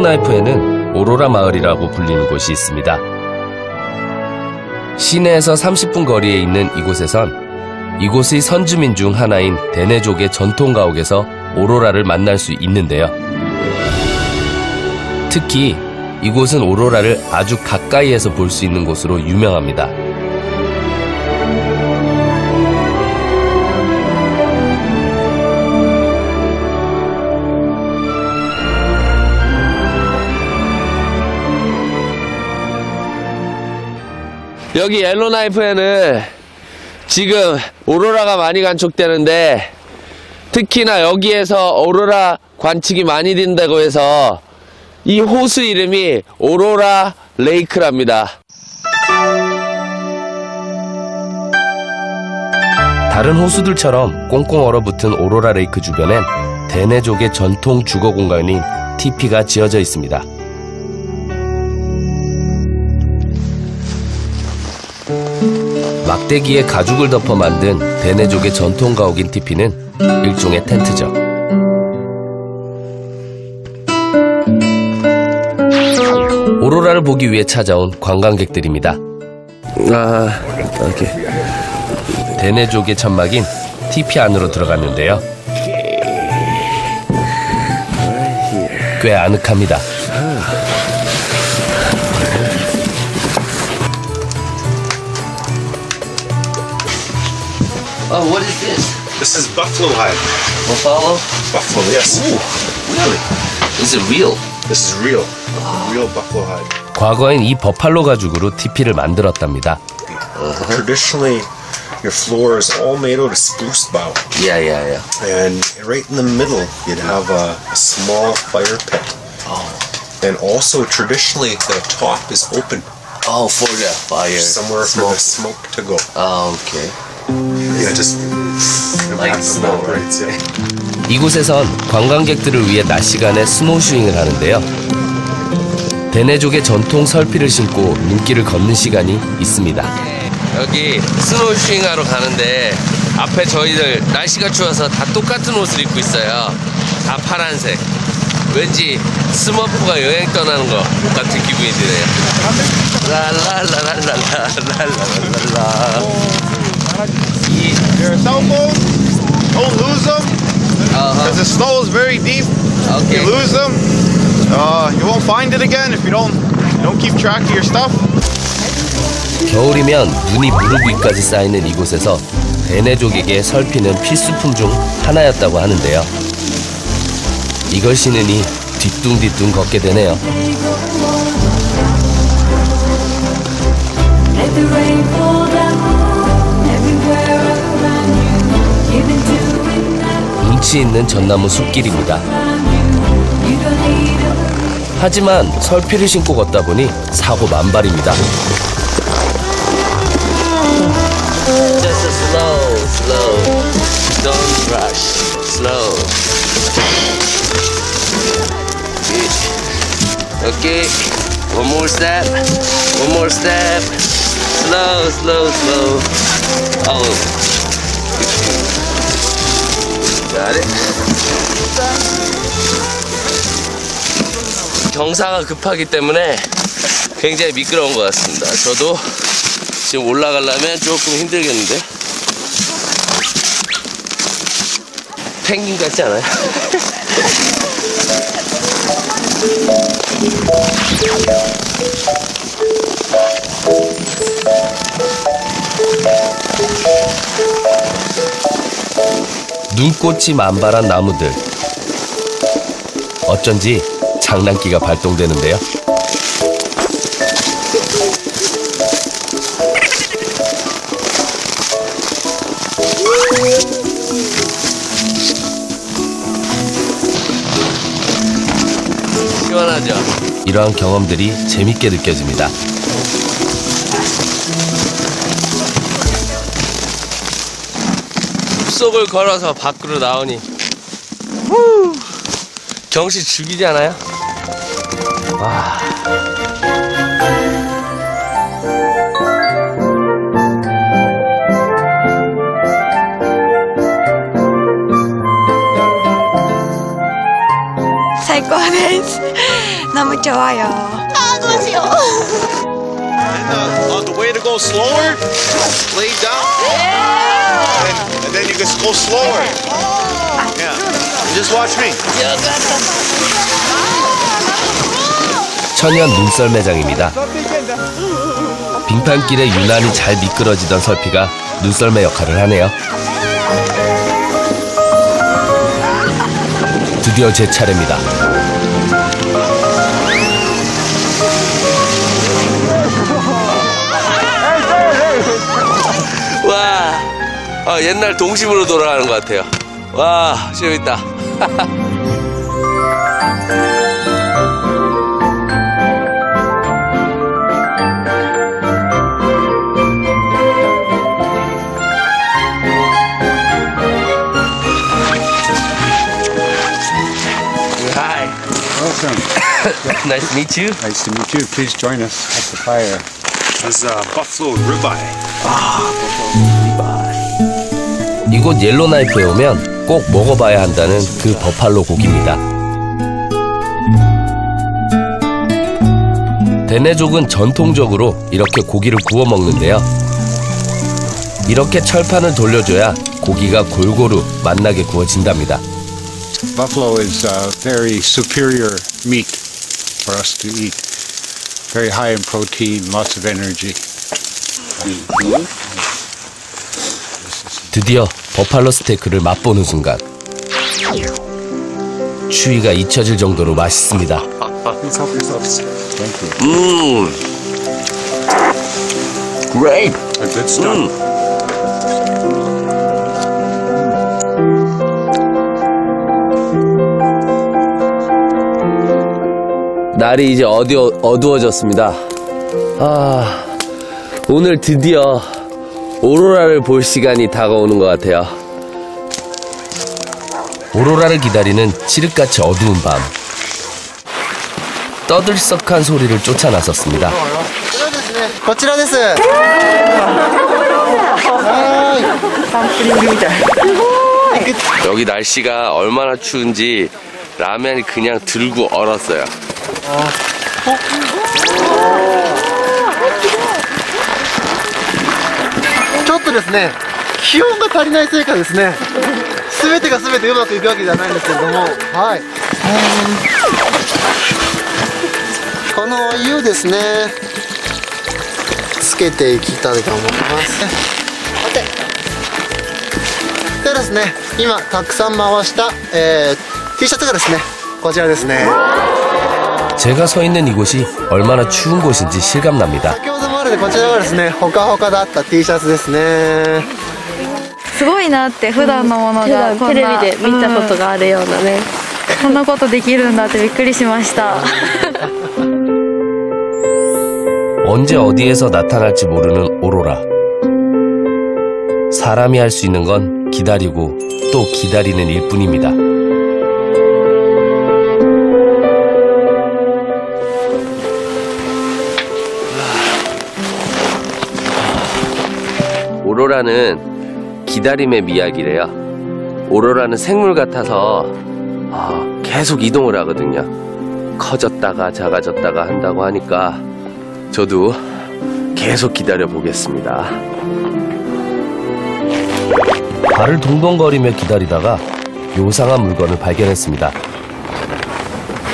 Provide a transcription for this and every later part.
옐로우나이프에는 오로라 마을이라고 불리는 곳이 있습니다. 시내에서 30분 거리에 있는 이곳에선 이곳의 선주민 중 하나인 데네족의 전통 가옥에서 오로라를 만날 수 있는데요. 특히 이곳은 오로라를 아주 가까이에서 볼 수 있는 곳으로 유명합니다. 여기 옐로나이프에는 지금 오로라가 많이 관측되는데 특히나 여기에서 오로라 관측이 많이 된다고 해서 이 호수 이름이 오로라 레이크랍니다. 다른 호수들처럼 꽁꽁 얼어붙은 오로라 레이크 주변엔 데네족의 전통 주거 공간인 티피가 지어져 있습니다. 막대기에 가죽을 덮어 만든 데네족의 전통 가옥인 티피는 일종의 텐트죠. 오로라를 보기 위해 찾아온 관광객들입니다. 아, 오케이. 데네족의 천막인 티피 안으로 들어갔는데요. 꽤 아늑합니다. Oh, what is this? This is buffalo hide. Buffalo? Buffalo, yes. Really? Is it real? This is real. Real buffalo hide. 과거엔 이 버팔로 가죽으로 티피를 만들었답니다. Traditionally, your floor is all made out of spruce bough. Yeah, yeah, yeah. And right in the middle, you'd have a, a small fire pit. And also, traditionally, the top is open, Oh, for the fire. somewhere for the smoke to go. Oh, okay. Yeah, just Like snow, right? evaporates, yeah. 이곳에선 관광객들을 위해 낮 시간에 snowshoeing을 하는데요. 데네족의 전통 설피를 신고 눈길을 걷는 시간이 있습니다. 여기 snowshoeing 하러 가는데 앞에 저희들 날씨가 추워서 다 똑같은 옷을 입고 있어요. 다 파란색. 왠지 스머프가 여행 떠나는 것 같은 기분이 드네요. 랄랄랄랄랄랄랄랄라. 이 Your cell phone, don't lose them because the snow is very deep. If 오케이. you lose them, uh, you won't find it again if you don't you don't keep track of your stuff. 겨울이면 눈이 무릎 위까지 쌓이는 이곳에서 데네족에게 설피는 필수품 중 하나였다고 하는데요. 이걸 신으니 뒤뚱뒤뚱 걷게 되네요. Let the rain fall 운치 있는 전나무 숲길입니다. 하지만 설피를 신고 걷다 보니 사고 만발입니다. Oh. Got it. 경사가 급하기 때문에 굉장히 미끄러운 것 같습니다. 저도 지금 올라가려면 조금 힘들겠는데? 펭귄 같지 않아요? 눈꽃이 만발한 나무들. 어쩐지 장난기가 발동되는데요. 시원하죠? 이러한 경험들이 재밌게 느껴집니다. 숲속을 걸어서 밖으로 나오니 후, 경치 죽이지 않아요? 와. 너무 좋아요. And uh, on the way to go slower, lay down. And, and then you can go slower. Yeah. Just watch me. 천연 눈썰 매장입니다. 빙판길에 유난히 잘 미끄러지던 설피가 눈썰매 역할을 하네요. 드디어 제 차례입니다. 아, 옛날 동심으로 돌아가는 것 같아요. 와, 재밌다. Hi, Welcome. nice to meet you. Nice to meet you. Please join us at the fire. This is uh, buffalo ribeye. 이곳 옐로나이프에 오면 꼭 먹어봐야 한다는 그 버팔로 고기입니다. 데네족은 전통적으로 이렇게 고기를 구워 먹는데요. 이렇게 철판을 돌려줘야 고기가 골고루 맛나게 구워진답니다. Buffalo is uh, very superior meat for us to eat. Very high in protein, lots of energy. 드디어 버팔로 스테이크를 맛보는 순간 추위가 잊혀질 정도로 맛있습니다. 음, great. 날이 이제 어두워, 어두워졌습니다. 아, 오늘 드디어 오로라를 볼 시간이 다가오는 것 같아요. 오로라를 기다리는 칠흑같이 어두운 밤. 떠들썩한 소리를 쫓아 나섰습니다. 거칠어 됐어요. 여기 날씨가 얼마나 추운지 라면이 그냥 들고 얼었어요. 아. とですね、気温が足りないせいかですね、すべてがすべてうまくいくわけじゃないんですけれども、はい。このお湯をですね、つけていきたいと思います。でですね、今たくさん回した、えー T シャツがですね、こちらですね。 제가 서 있는 이곳이 얼마나 추운 곳인지 실감납니다. 先ほどまででこちらがですね、ほかほかだった T シャツですね。すごいなって普段のものがこんなテレビで見たことがあるようなね、こんなことできるんだってびっくりしました。 언제 어디에서 나타날지 모르는 오로라. 사람이 할 수 있는 건 기다리고 또 기다리는 일뿐입니다. 오로라는 기다림의 미학이래요. 오로라는 생물 같아서 아, 계속 이동을 하거든요. 커졌다가 작아졌다가 한다고 하니까 저도 계속 기다려 보겠습니다. 발을 동동거리며 기다리다가 요상한 물건을 발견했습니다.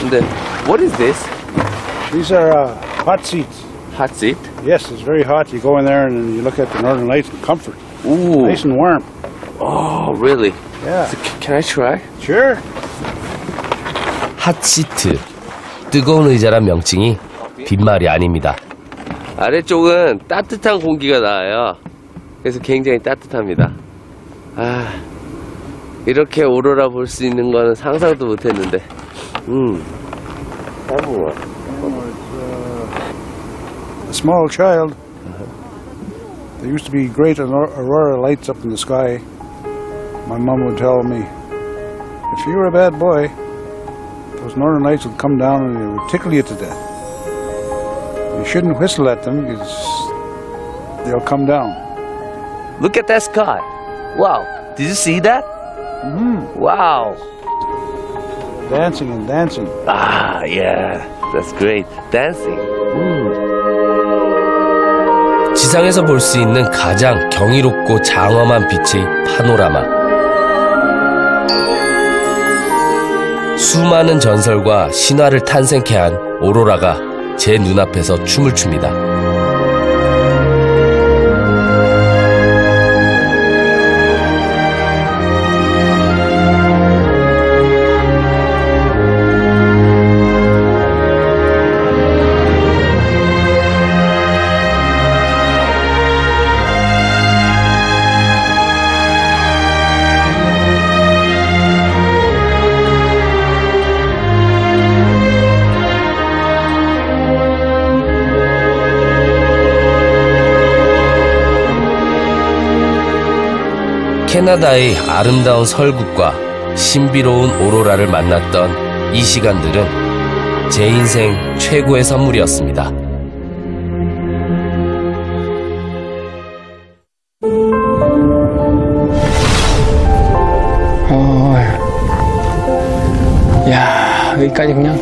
근데 what is this? These are uh, hot seats. Hot seat? Yes, it's very hot. You go in there and you look at the northern lights in comfort. 오, Nice and warm. oh, really? Yeah. So can I try? Sure. 핫시트. 뜨거운 의자란 명칭이 빈말이 아닙니다. 아래쪽은 따뜻한 공기가 나와요. 그래서 굉장히 따뜻합니다. 아, 이렇게 오로라 볼 수 있는 거는 상상도 못 했는데. 음. 한번 A small child. There used to be great aurora lights up in the sky. My mom would tell me, if you were a bad boy, those northern lights would come down and they would tickle you to death. You shouldn't whistle at them because they'll come down. Look at that sky. Wow. Did you see that? Mm, Wow. dancing and dancing. Ah, yeah. That's great. Dancing. 지상에서 볼 수 있는 가장 경이롭고 장엄한 빛의 파노라마. 수많은 전설과 신화를 탄생케 한 오로라가 제 눈앞에서 춤을 춥니다. 캐나다의 아름다운 설국과 신비로운 오로라를 만났던 이 시간들은 제 인생 최고의 선물이었습니다. 야, 여기까지 그냥